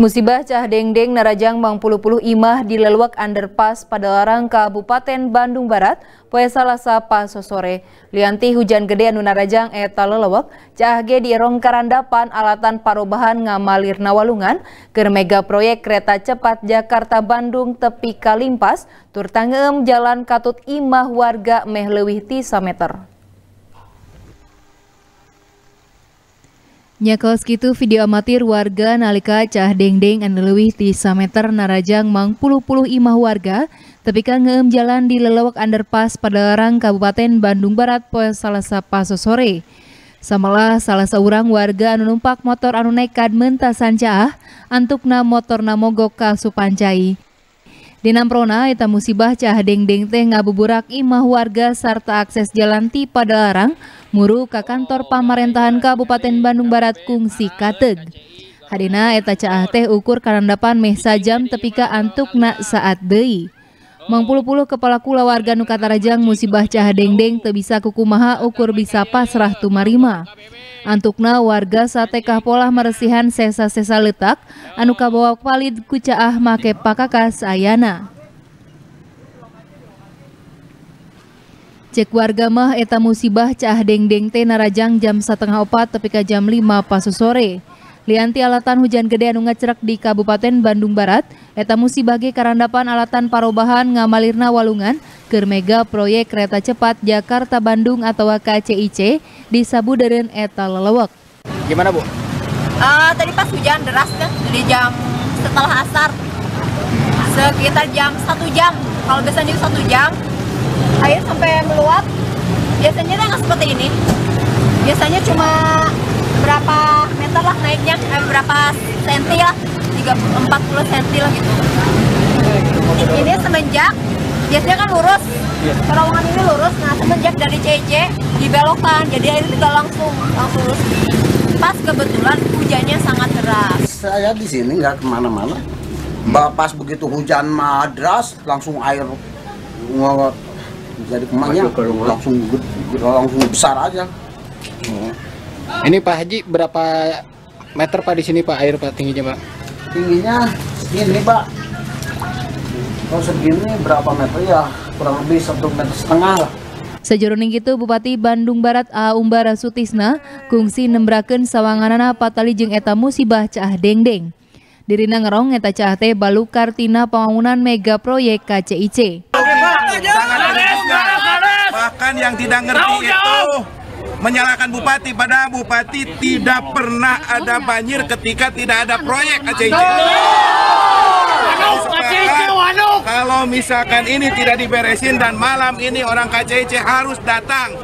Musibah cah dengdeng narajang Mang Puluh Puluh Imah di Leluak Underpass pada larang Kabupaten Bandung Barat poe salasa pas sore. Lianti hujan gede anu narajang eta lelewak cah ge di karandapan alatan parobahan ngamalir nawalungan keur mega proyek kereta cepat Jakarta Bandung tepi kalimpas tur tanggeum jalan katut imah warga meh leuwih meter. Nyakos gitu video amatir warga nalika cah dengdeng anu leuwih ti meter narajang mang puluh-puluh imah warga tapi kan ngeem jalan di lelewak underpass pada larang Kabupaten Bandung Barat poe salasa paso sore. Samalah salah seorang warga anu numpak motor anu nekat mentasan caah antukna motor mogok ka Supancai. Di Namprona eta musibah cah dengdeng teh ngabuburak imah warga serta akses jalan ti pada larang muru ke kantor pamarentahan Kabupaten Bandung Barat kungsi kateg. Hadina eta caah teh ukur karandapan meh sajam tepika antuk nak saat deui. Mangpuluh-puluh kepala kula warga nu katarajang musibah cah dengdeng teu bisa kukumaha ukur bisa pasrah tumarima. Antukna warga satekah pola meresihan sesa-sesa letak anu kabawa valid ku caah make pakakas ayana. Cek warga mah eta musibah cah deng-deng teh narajang jam setengah opat tapi ke jam 5 pas sore. Lianti alatan hujan gede anu ngecerak di Kabupaten Bandung Barat, eta musibah ge karandapan alatan parobahan ngamalirna walungan keur mega proyek kereta cepat Jakarta Bandung atau KCIC di Sabuderen eta lelewek. Gimana Bu? Uh, tadi pas hujan deras kan, jadi jam setelah asar sekitar jam satu jam. Kalau biasanya satu jam, air sampai meluap biasanya nggak seperti ini biasanya cuma berapa meter lah naiknya eh, berapa senti lah 30, 40 senti lah gitu. Ini semenjak biasanya kan lurus. Iya. terowongan ini lurus. Nah semenjak dari CC dibelokkan. Jadi air tidak langsung langsung lurus. Pas kebetulan hujannya sangat deras. Saya di sini nggak ke mana-mana. Pas begitu hujan madras langsung air jadi kemanya langsung langsung besar aja. Oh. Ini Pak Haji berapa meter Pak di sini Pak air Pak tingginya Pak? Tingginya segini Pak. Kalau segini berapa meter ya? Kurang lebih satu meter setengah lah. Sejeroning itu Bupati Bandung Barat A. Umbara Sutisna kungsi nembraken sawanganana patali jeung eta musibah cah dengdeng. Dirina ngerong eta cah teh balu kartina pembangunan mega proyek KCIC bahkan yang tidak ngerti itu menyalahkan bupati. Pada bupati tidak pernah ada banjir ketika tidak ada proyek ACIC. Kalau misalkan ini tidak diberesin dan malam ini orang KCIC harus datang.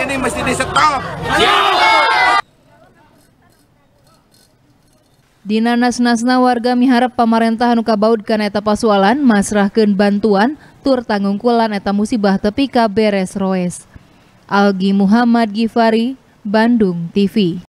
Ini mesti di stop. Dina nas-nasna warga miharap pamarentah anu kana eta pasualan masrahkeun bantuan tur tanggungkulan eta musibah tepi ka beres roes. Algi Muhammad Gifari, Bandung TV.